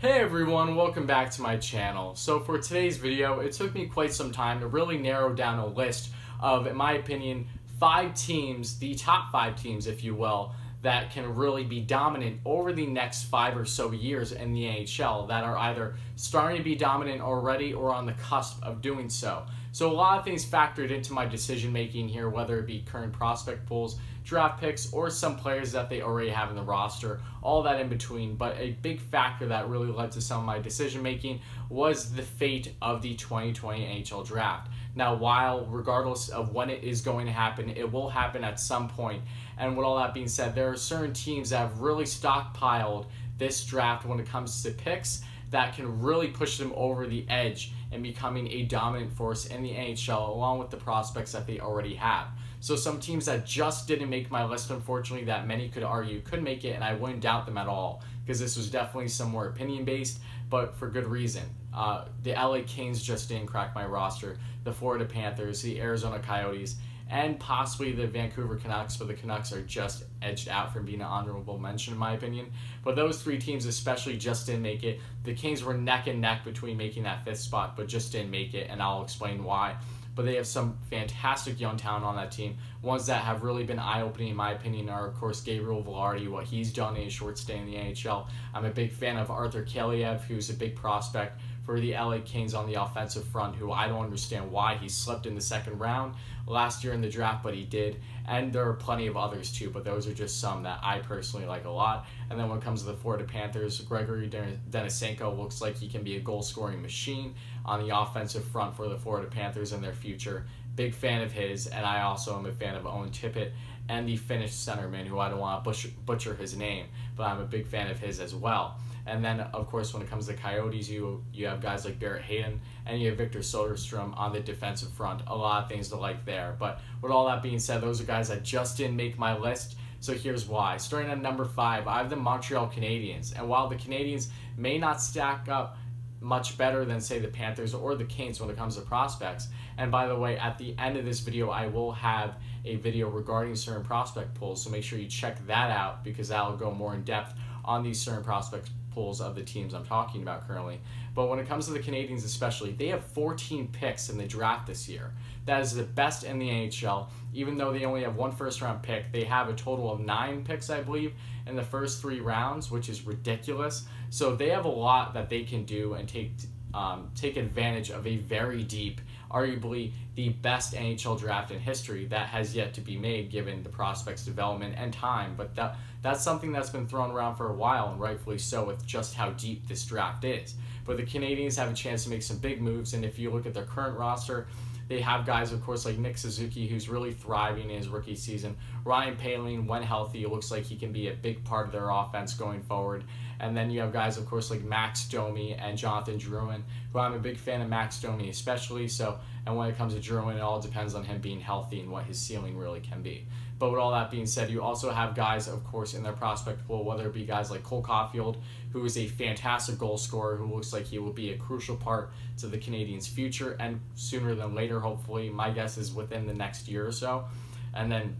Hey everyone, welcome back to my channel. So for today's video, it took me quite some time to really narrow down a list of, in my opinion, five teams, the top five teams, if you will, that can really be dominant over the next five or so years in the NHL that are either starting to be dominant already or on the cusp of doing so. So a lot of things factored into my decision making here, whether it be current prospect pools, draft picks, or some players that they already have in the roster, all that in between. But a big factor that really led to some of my decision making was the fate of the 2020 NHL draft. Now, while regardless of when it is going to happen, it will happen at some point. And with all that being said, there are certain teams that have really stockpiled this draft when it comes to picks that can really push them over the edge and becoming a dominant force in the NHL along with the prospects that they already have. So some teams that just didn't make my list, unfortunately, that many could argue could make it, and I wouldn't doubt them at all because this was definitely some more opinion based, but for good reason. Uh, the LA Kings just didn't crack my roster. The Florida Panthers, the Arizona Coyotes, and possibly the Vancouver Canucks, but the Canucks are just edged out from being an honorable mention, in my opinion. But those three teams, especially, just didn't make it. The Kings were neck and neck between making that fifth spot, but just didn't make it, and I'll explain why. But they have some fantastic young talent on that team. Ones that have really been eye opening, in my opinion, are, of course, Gabriel Vilardi, what he's done in a short stay in the NHL. I'm a big fan of Arthur Kaliyev, who's a big prospect for the LA Kings on the offensive front, who I don't understand why he slipped in the second round last year in the draft, but he did. And there are plenty of others too, but those are just some that I personally like a lot. And then when it comes to the Florida Panthers, Grigori Denisenko looks like he can be a goal scoring machine on the offensive front for the Florida Panthers in their future. Big fan of his, and I also am a fan of Owen Tippett and the Finnish centerman, who I don't want to butcher, butcher his name, but I'm a big fan of his as well. And then, of course, when it comes to Coyotes, you you have guys like Barrett Hayton and you have Victor Soderstrom on the defensive front. A lot of things to like there. But with all that being said, those are guys that just didn't make my list. So here's why. Starting at number five, I have the Montreal Canadiens. And while the Canadiens may not stack up much better than say the Panthers or the Canes when it comes to prospects. And by the way, at the end of this video, I will have a video regarding certain prospect pools, so make sure you check that out because that'll go more in depth on these certain prospect pools of the teams I'm talking about currently. But when it comes to the Canadiens, especially, they have 14 picks in the draft this year. That is the best in the NHL. Even though they only have one first round pick, they have a total of nine picks, I believe, in the first three rounds, which is ridiculous. So they have a lot that they can do and take um, take advantage of a very deep, arguably the best NHL draft in history that has yet to be made given the prospects development and time. But that that's something that's been thrown around for a while and rightfully so with just how deep this draft is. But the Canadiens have a chance to make some big moves and if you look at their current roster, they have guys, of course, like Nick Suzuki, who's really thriving in his rookie season. Ryan Poehling, when healthy, looks like he can be a big part of their offense going forward. And then you have guys, of course, like Max Domi and Jonathan Drouin, who I'm a big fan of Max Domi especially. So, and when it comes to Drouin, it all depends on him being healthy and what his ceiling really can be. But with all that being said, you also have guys, of course, in their prospect pool, whether it be guys like Cole Caufield, who is a fantastic goal scorer, who looks like he will be a crucial part to the Canadiens' future, and sooner than later, hopefully, my guess is within the next year or so. And then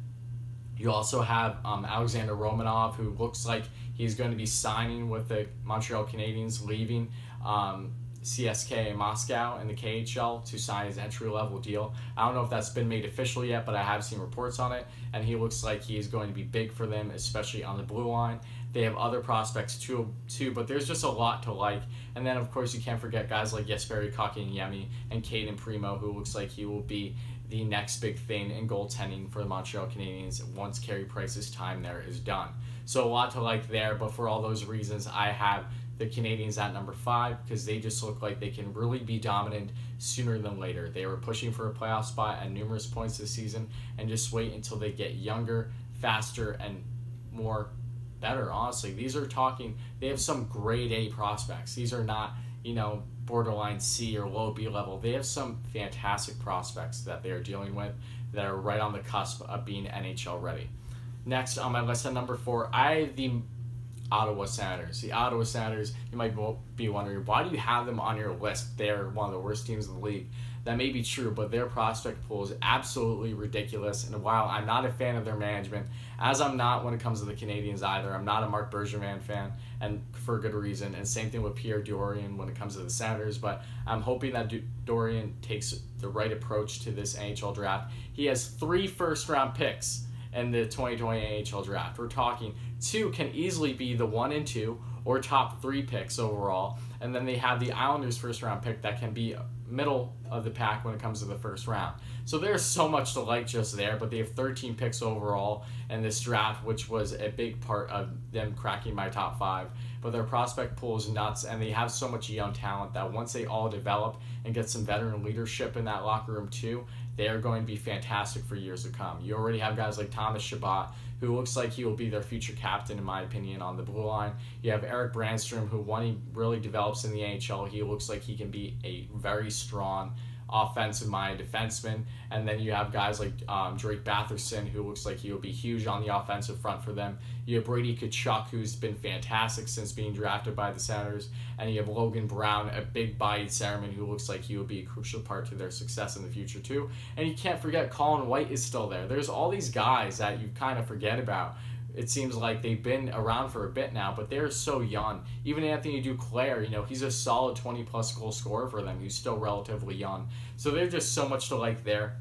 you also have um, Alexander Romanov, who looks like he's going to be signing with the Montreal Canadiens, leaving. Um, CSK Moscow in the KHL to sign his entry level deal. I don't know if that's been made official yet, but I have seen reports on it, and he looks like he is going to be big for them, especially on the blue line. They have other prospects too, too, but there's just a lot to like. And then of course you can't forget guys like Jesperi Kotkaniemi and Cayden Primeau, who looks like he will be the next big thing in goaltending for the Montreal Canadiens once Carey Price's time there is done. So a lot to like there, but for all those reasons, I have the Canadiens at number five because they just look like they can really be dominant sooner than later. They were pushing for a playoff spot at numerous points this season, and just wait until they get younger, faster, and more better. Honestly, these are talking. They have some grade A prospects. These are not you know borderline C or low B level. They have some fantastic prospects that they are dealing with that are right on the cusp of being NHL ready. Next on my list at number four, I the Ottawa Senators. The Ottawa Senators, you might be wondering, why do you have them on your list? They're one of the worst teams in the league. That may be true, but their prospect pool is absolutely ridiculous. And while I'm not a fan of their management, as I'm not when it comes to the Canadiens either, I'm not a Marc Bergevin fan, and for good reason. And same thing with Pierre Dorion when it comes to the Senators. But I'm hoping that Dorion takes the right approach to this NHL draft. He has three first round picks in the 2020 NHL draft. We're talking two can easily be the one and two or top three picks overall. And then they have the Islanders first round pick that can be middle of the pack when it comes to the first round. So there's so much to like just there, but they have 13 picks overall in this draft, which was a big part of them cracking my top five. But their prospect pool is nuts, and they have so much young talent that once they all develop and get some veteran leadership in that locker room too, they are going to be fantastic for years to come. You already have guys like Thomas Chabot, who looks like he will be their future captain, in my opinion, on the blue line. You have Erik Brannstrom, who, when he really develops in the NHL, he looks like he can be a very strong offensive minded defenseman. And then you have guys like um, Drake Batherson, who looks like he will be huge on the offensive front for them. You have Brady Tkachuk, who's been fantastic since being drafted by the Senators. And you have Logan Brown, a big bodied centerman who looks like he will be a crucial part to their success in the future, too. And you can't forget Colin White is still there. There's all these guys that you kind of forget about it seems like they've been around for a bit now, but they're so young. Even Anthony Duclair, you know, he's a solid 20 plus goal scorer for them. He's still relatively young. So there's just so much to like there.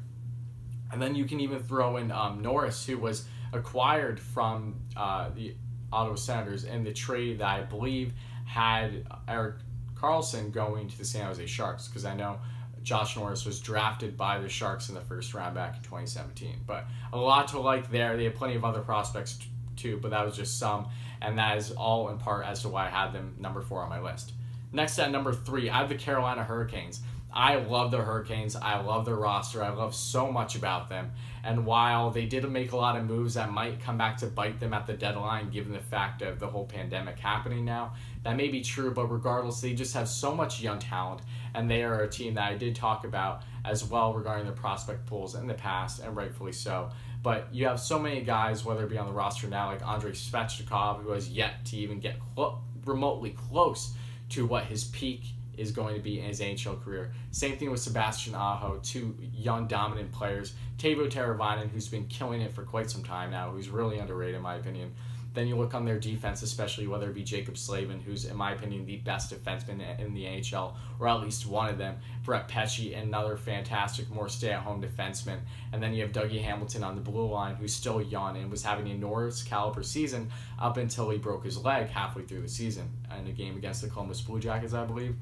And then you can even throw in um, Norris, who was acquired from uh, the Ottawa Senators in the trade that I believe had Erik Karlsson going to the San Jose Sharks, because I know Josh Norris was drafted by the Sharks in the first round back in 2017. But a lot to like there. They have plenty of other prospects too, but that was just some, and that is all in part as to why I had them number four on my list. Next at number three, I have the Carolina Hurricanes. I love the Hurricanes. I love their roster. I love so much about them. And while they did make a lot of moves that might come back to bite them at the deadline, given the fact of the whole pandemic happening now, that may be true. But regardless, they just have so much young talent, and they are a team that I did talk about as well regarding their prospect pools in the past, and rightfully so. But you have so many guys, whether it be on the roster now, like Andrei Svechnikov, who has yet to even get clo- remotely close to what his peak is going to be in his NHL career. Same thing with Sebastian Aho, two young dominant players. Teuvo Teravainen, who's been killing it for quite some time now, who's really underrated in my opinion. Then you look on their defense, especially whether it be Jaccob Slavin, who's in my opinion the best defenseman in the NHL, or at least one of them. Brett Pesce, another fantastic, more stay-at-home defenseman, and then you have Dougie Hamilton on the blue line, who's still young and was having a Norris caliber season up until he broke his leg halfway through the season in a game against the Columbus Blue Jackets, I believe,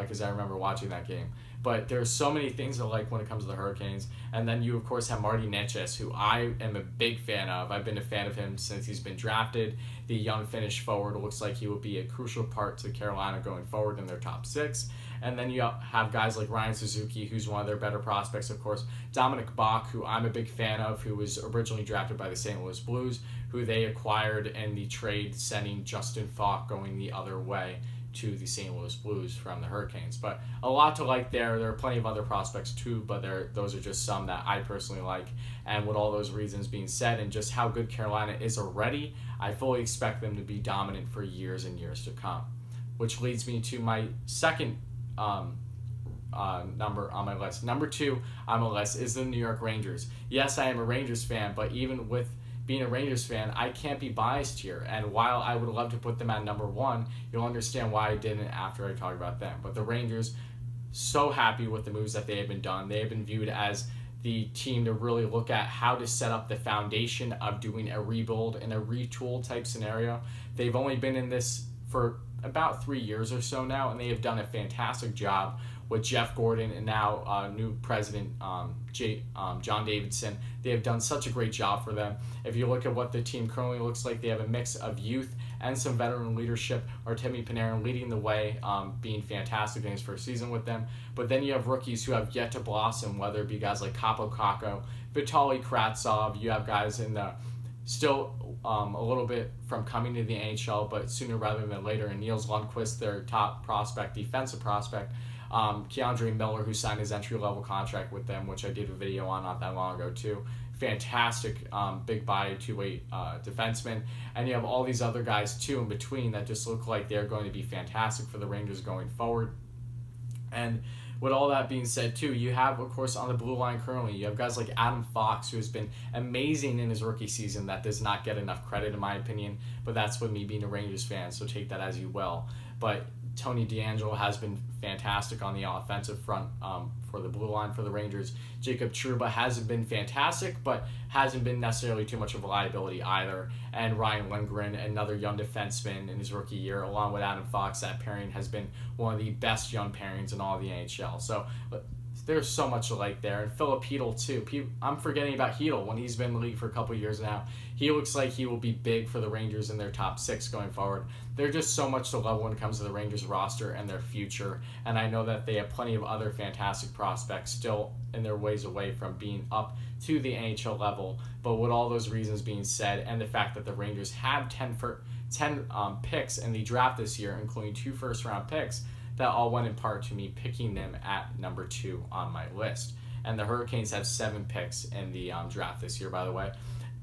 because uh, I remember watching that game. But there's so many things I like when it comes to the Hurricanes. And then you, of course, have Marty Necas, who I am a big fan of. I've been a fan of him since he's been drafted. The young Finnish forward looks like he will be a crucial part to Carolina going forward in their top six. And then you have guys like Ryan Suzuki, who's one of their better prospects, of course. Dominik Bokk, who I'm a big fan of, who was originally drafted by the St. Louis Blues, who they acquired in the trade, sending Justin Faulk going the other way to the St. Louis Blues from the Hurricanes. But a lot to like there. There are plenty of other prospects too, but there those are just some that I personally like. And with all those reasons being said, and just how good Carolina is already, I fully expect them to be dominant for years and years to come. Which leads me to my second um, uh, number on my list. Number two on my list is the New York Rangers. Yes, I am a Rangers fan, but even with being a Rangers fan, I can't be biased here. And while I would love to put them at number one, you'll understand why I didn't after I talk about them. But the Rangers, so happy with the moves that they have been done. They have been viewed as the team to really look at how to set up the foundation of doing a rebuild and a retool type scenario. They've only been in this for about three years or so now, and they have done a fantastic job with Jeff Gorton and now uh, new president um, Jay, um, John Davidson. They have done such a great job for them. If you look at what the team currently looks like, they have a mix of youth and some veteran leadership. Artemi Panarin leading the way, um, being fantastic in his first season with them. But then you have rookies who have yet to blossom, whether it be guys like Kaapo Kakko, Vitali Kravtsov. You have guys in the still um, a little bit from coming to the NHL, but sooner rather than later. And Nils Lundkvist, their top prospect, defensive prospect. Um, K'Andre Miller, who signed his entry level contract with them, which I did a video on not that long ago too. fantastic um, big body two way uh, defenseman, and you have all these other guys too in between that just look like they're going to be fantastic for the Rangers going forward. And with all that being said, too, you have, of course, on the blue line currently, you have guys like Adam Fox, who has been amazing in his rookie season, that does not get enough credit, in my opinion. But that's with me being a Rangers fan, so take that as you will. But Tony DeAngelo has been fantastic on the offensive front um, for the blue line for the Rangers. Jacob Trouba hasn't been fantastic, but hasn't been necessarily too much of a liability either. And Ryan Lindgren, another young defenseman in his rookie year, along with Adam Fox, that pairing has been one of the best young pairings in all the NHL. So there's so much to like there. And Filip Chytil, too. I'm forgetting about Chytil when he's been in the league for a couple years now. He looks like he will be big for the Rangers in their top six going forward. There's just so much to love when it comes to the Rangers roster and their future. And I know that they have plenty of other fantastic prospects still in their ways away from being up to the NHL level. But with all those reasons being said, and the fact that the Rangers have 10 for 10 um, picks in the draft this year, including two first round picks, that all went in part to me picking them at number two on my list. And the Hurricanes have seven picks in the um, draft this year, by the way.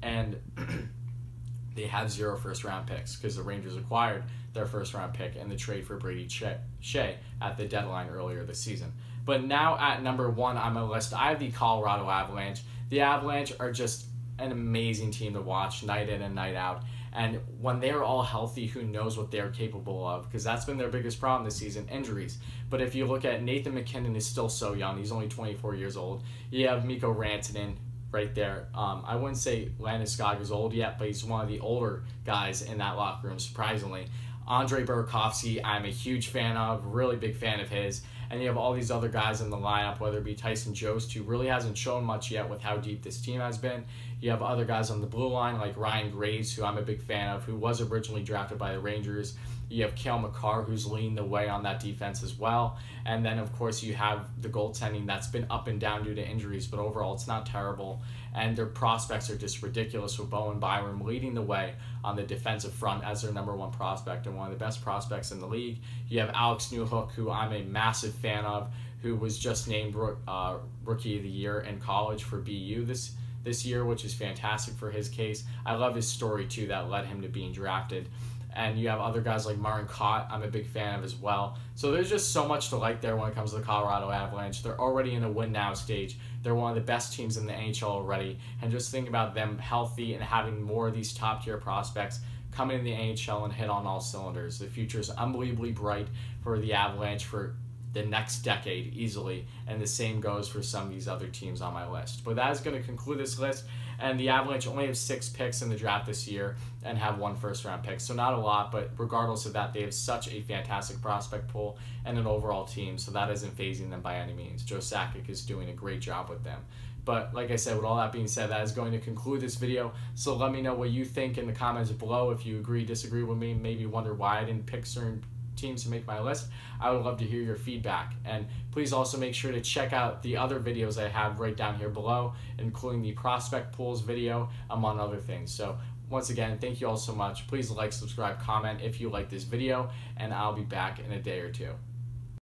And they have zero first round picks because the Rangers acquired their first round pick in the trade for Brady Skjei at the deadline earlier this season. But now at number one on my list, I have the Colorado Avalanche. The Avalanche are just an amazing team to watch night in and night out. And when they're all healthy, who knows what they're capable of? Because that's been their biggest problem this season injuries. But if you look at Nathan MacKinnon, is still so young. He's only 24 years old. You have Mikko Rantanen right there. Um, I wouldn't say Landeskog is old yet, but he's one of the older guys in that locker room, surprisingly. Andre Burakovsky, I'm a huge fan of, really big fan of his. And you have all these other guys in the lineup, whether it be Tyson Jost, who really hasn't shown much yet with how deep this team has been. You have other guys on the blue line, like Ryan Graves, who I'm a big fan of, who was originally drafted by the Rangers. You have Cale Makar, who's leading the way on that defense as well. And then, of course, you have the goaltending that's been up and down due to injuries, but overall, it's not terrible. And their prospects are just ridiculous with Bowen Byram leading the way on the defensive front as their number one prospect and one of the best prospects in the league. You have Alex Newhook, who I'm a massive fan of, who was just named uh, Rookie of the Year in college for BU this this year, which is fantastic for his case. I love his story too that led him to being drafted. And you have other guys like Martin Kaut, I'm a big fan of as well. So there's just so much to like there when it comes to the Colorado Avalanche. They're already in a win now stage. They're one of the best teams in the NHL already. And just think about them healthy and having more of these top tier prospects coming in the NHL and hit on all cylinders. The future is unbelievably bright for the Avalanche for the next decade easily, and the same goes for some of these other teams on my list. But that is going to conclude this list, and the Avalanche only have six picks in the draft this year and have one first round pick, so not a lot, but regardless of that, they have such a fantastic prospect pool and an overall team, so that isn't phasing them by any means. Joe Sakic is doing a great job with them. But like I said, with all that being said, that is going to conclude this video. So let me know what you think in the comments below. If you agree, disagree with me, maybe wonder why I didn't pick certain teams to make my list. I would love to hear your feedback. And please also make sure to check out the other videos I have right down here below, including the prospect pools video, among other things. So once again, thank you all so much. Please like, subscribe, comment if you like this video, and I'll be back in a day or two.